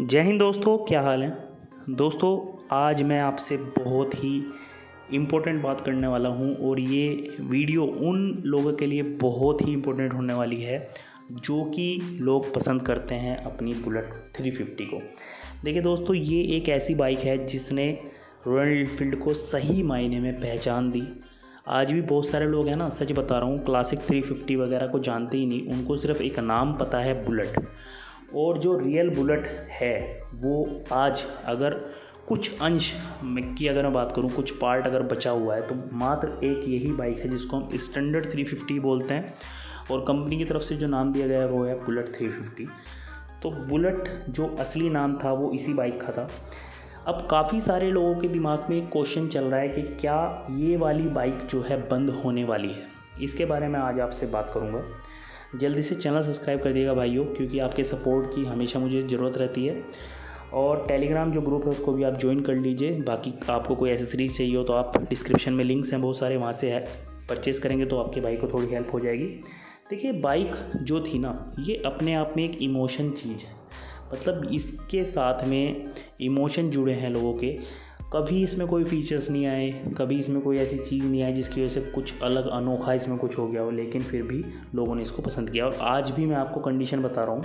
जय हिंद दोस्तों, क्या हाल है? दोस्तों, आज मैं आपसे बहुत ही इम्पोर्टेंट बात करने वाला हूँ और ये वीडियो उन लोगों के लिए बहुत ही इम्पोर्टेंट होने वाली है जो कि लोग पसंद करते हैं अपनी बुलेट 350 को। देखिए दोस्तों, ये एक ऐसी बाइक है जिसने रॉयल एनफील्ड को सही मायने में पहचान दी। आज भी बहुत सारे लोग हैं ना, सच बता रहा हूँ क्लासिक 350 वगैरह को जानते ही नहीं, उनको सिर्फ़ एक नाम पता है, बुलेट। और जो रियल बुलेट है, वो आज अगर कुछ अंश की अगर मैं बात करूँ, कुछ पार्ट अगर बचा हुआ है तो मात्र एक यही बाइक है जिसको हम स्टैंडर्ड 350 बोलते हैं और कंपनी की तरफ़ से जो नाम दिया गया है, वो है बुलेट 350 तो बुलेट जो असली नाम था, वो इसी बाइक का था। अब काफ़ी सारे लोगों के दिमाग में एक क्वेश्चन चल रहा है कि क्या ये वाली बाइक जो है, बंद होने वाली है। इसके बारे में आज आपसे बात करूँगा। जल्दी से चैनल सब्सक्राइब कर दिएगा भाइयों, क्योंकि आपके सपोर्ट की हमेशा मुझे ज़रूरत रहती है। और टेलीग्राम जो ग्रुप है, उसको भी आप ज्वाइन कर लीजिए। बाकी आपको कोई एसेसरीज चाहिए हो तो आप डिस्क्रिप्शन में लिंक्स हैं, बहुत सारे वहाँ से है। परचेज़ करेंगे तो आपके भाई को थोड़ी हेल्प हो जाएगी। देखिए बाइक जो थी ना, ये अपने आप में एक इमोशन चीज़ है। मतलब इसके साथ में इमोशन जुड़े हैं लोगों के। कभी इसमें कोई फीचर्स नहीं आए, कभी इसमें कोई ऐसी चीज़ नहीं आई जिसकी वजह से कुछ अलग अनोखा इसमें कुछ हो गया हो, लेकिन फिर भी लोगों ने इसको पसंद किया। और आज भी मैं आपको कंडीशन बता रहा हूँ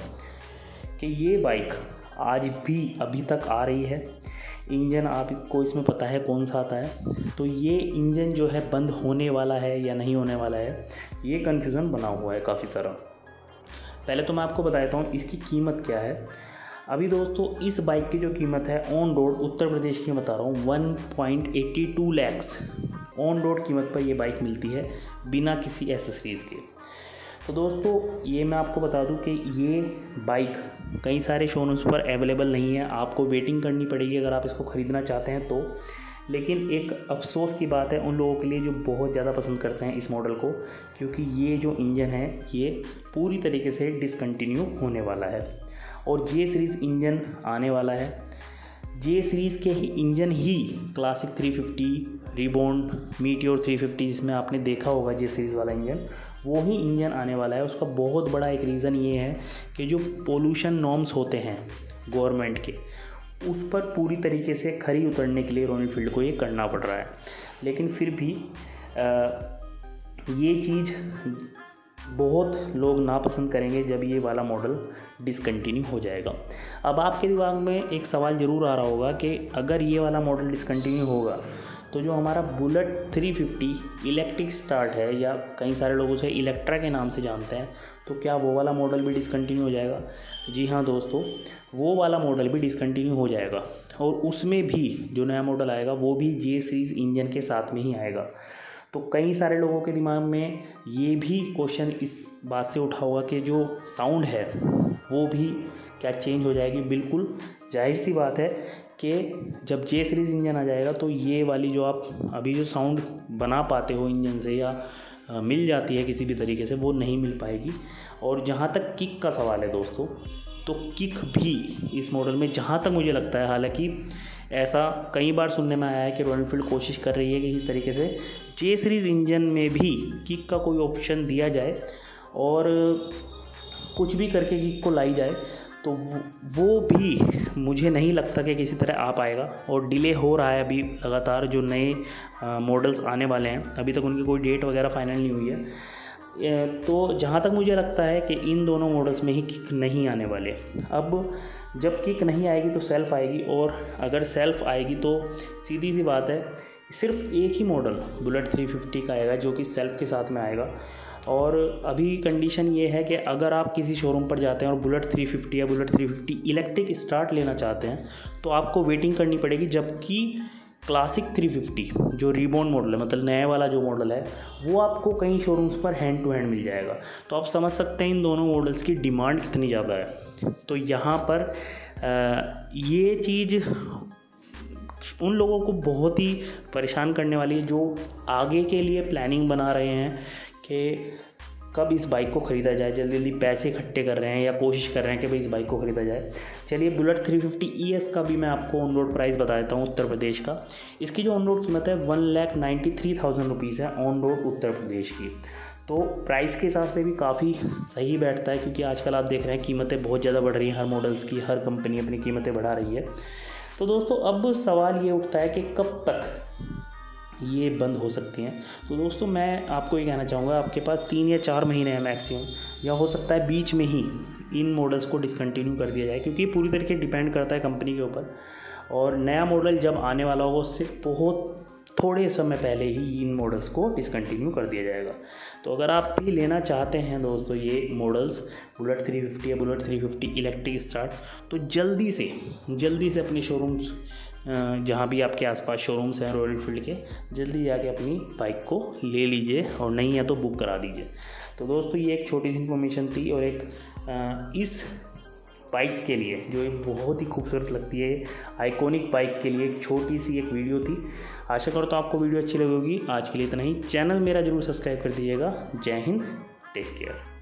कि ये बाइक आज भी अभी तक आ रही है। इंजन आपको इसमें पता है कौन सा आता है। तो ये इंजन जो है बंद होने वाला है या नहीं होने वाला है, ये कन्फ्यूज़न बना हुआ है काफ़ी सारा। पहले तो मैं आपको बता देता हूँ इसकी कीमत क्या है। अभी दोस्तों, इस बाइक की जो कीमत है ऑन रोड उत्तर प्रदेश की बता रहा हूँ one point eighty two lakhs on road कीमत पर ये बाइक मिलती है बिना किसी एसेसरीज़ के। तो दोस्तों, ये मैं आपको बता दूँ कि ये बाइक कई सारे शोरूम्स पर अवेलेबल नहीं है। आपको वेटिंग करनी पड़ेगी अगर आप इसको ख़रीदना चाहते हैं तो। लेकिन एक अफसोस की बात है, उन लोगों के लिए जो बहुत ज़्यादा पसंद करते हैं इस मॉडल को, क्योंकि ये जो इंजन है, ये पूरी तरीके से डिसकंटिन्यू होने वाला है। और जे सीरीज़ इंजन आने वाला है। जे सीरीज़ के ही इंजन ही क्लासिक 350 रिबोन मीटियोर 350 जिसमें आपने देखा होगा जे सीरीज़ वाला इंजन वो ही इंजन आने वाला है। उसका बहुत बड़ा एक रीज़न ये है कि जो पोल्यूशन नॉर्म्स होते हैं गवर्नमेंट के उस पर पूरी तरीके से खरी उतरने के लिए रॉयल फ़ील्ड को ये करना पड़ रहा है। लेकिन फिर भी आ, ये चीज़ बहुत लोग नापसंद करेंगे जब ये वाला मॉडल डिसकंटिन्यू हो जाएगा। अब आपके दिमाग में एक सवाल ज़रूर आ रहा होगा कि अगर ये वाला मॉडल डिसकंटिन्यू होगा तो जो हमारा बुलेट 350 इलेक्ट्रिक स्टार्ट है या कई सारे लोग उसे इलेक्ट्रा के नाम से जानते हैं तो क्या वो वाला मॉडल भी डिसकंटिन्यू हो जाएगा? जी हाँ दोस्तों, वो वाला मॉडल भी डिसकंटिन्यू हो जाएगा और उसमें भी जो नया मॉडल आएगा, वो भी जे सीरीज़ इंजन के साथ में ही आएगा। तो कई सारे लोगों के दिमाग में ये भी क्वेश्चन इस बात से उठा होगा कि जो साउंड है, वो भी क्या चेंज हो जाएगी? बिल्कुल, ज़ाहिर सी बात है कि जब जे सीरीज़ इंजन आ जाएगा तो ये वाली जो आप अभी जो साउंड बना पाते हो इंजन से या मिल जाती है किसी भी तरीके से, वो नहीं मिल पाएगी। और जहाँ तक किक का सवाल है दोस्तों तो किक भी इस मॉडल में जहाँ तक मुझे लगता है, हालाँकि ऐसा कई बार सुनने में आया है कि रॉयल एनफील्ड कोशिश कर रही है कि इस तरीके से जे सीरीज़ इंजन में भी किक का कोई ऑप्शन दिया जाए और कुछ भी करके किक को लाई जाए तो वो भी मुझे नहीं लगता कि किसी तरह आ पाएगा और डिले हो रहा है अभी लगातार जो नए मॉडल्स आने वाले हैं। अभी तक उनकी कोई डेट वगैरह फाइनल नहीं हुई है। तो जहाँ तक मुझे लगता है कि इन दोनों मॉडल्स में ही किक नहीं आने वाले। अब जब किक नहीं आएगी तो सेल्फ आएगी और अगर सेल्फ आएगी तो सीधी सी बात है सिर्फ़ एक ही मॉडल बुलेट 350 का आएगा, जो कि सेल्फ के साथ में आएगा। और अभी कंडीशन ये है कि अगर आप किसी शोरूम पर जाते हैं और बुलेट 350 या बुलेट 350 इलेक्ट्रिक स्टार्ट लेना चाहते हैं तो आपको वेटिंग करनी पड़ेगी, जबकि क्लासिक 350 जो रीबोन मॉडल है मतलब नया वाला जो मॉडल है, वो आपको कई शोरूम्स पर हैंड टू हैंड मिल जाएगा। तो आप समझ सकते हैं इन दोनों मॉडल्स की डिमांड कितनी ज़्यादा है। तो यहाँ पर ये चीज़ उन लोगों को बहुत ही परेशान करने वाली है, जो आगे के लिए प्लानिंग बना रहे हैं कि कब इस बाइक को ख़रीदा जाए, जल्दी जल्दी पैसे इकट्ठे कर रहे हैं या कोशिश कर रहे हैं कि भाई इस बाइक को ख़रीदा जाए। चलिए बुलेट 350 फिफ्टी का भी मैं आपको ऑन रोड प्राइस बता देता हूँ उत्तर प्रदेश का। इसकी जो ऑन रोड कीमत है one lakh ninety three thousand rupees है ऑन रोड उत्तर प्रदेश की। तो प्राइस के हिसाब से भी काफ़ी सही बैठता है, क्योंकि आजकल आप देख रहे हैं कीमतें बहुत ज़्यादा बढ़ रही हैं, हर मॉडल्स की, हर कंपनी अपनी कीमतें बढ़ा रही है। तो दोस्तों, अब सवाल ये उठता है कि कब तक ये बंद हो सकती हैं? तो दोस्तों, मैं आपको ये कहना चाहूँगा, आपके पास तीन या चार महीने हैं मैक्सिमम, या हो सकता है बीच में ही इन मॉडल्स को डिसकंटिन्यू कर दिया जाए, क्योंकि पूरी तरीके डिपेंड करता है कंपनी के ऊपर। और नया मॉडल जब आने वाला होगा, उससे बहुत थोड़े समय पहले ही इन मॉडल्स को डिसकंटिन्यू कर दिया जाएगा। तो अगर आप भी लेना चाहते हैं दोस्तों ये मॉडल्स बुलेट 350 या बुलेट 350 इलेक्ट्रिक स्टार्ट तो जल्दी से जल्दी से अपने शोरूम्स जहाँ भी आपके आसपास शोरूम्स हैं रॉयल एनफील्ड के, जल्दी जाके अपनी बाइक को ले लीजिए और नहीं है तो बुक करा दीजिए। तो दोस्तों ये एक छोटी सी इन्फॉर्मेशन थी और एक इस बाइक के लिए, जो एक बहुत ही खूबसूरत लगती है आइकॉनिक बाइक के लिए एक छोटी सी एक वीडियो थी। आशा करो तो आपको वीडियो अच्छी लगेगी। आज के लिए इतना ही। चैनल मेरा ज़रूर सब्सक्राइब कर दीजिएगा। जय हिंद। Take care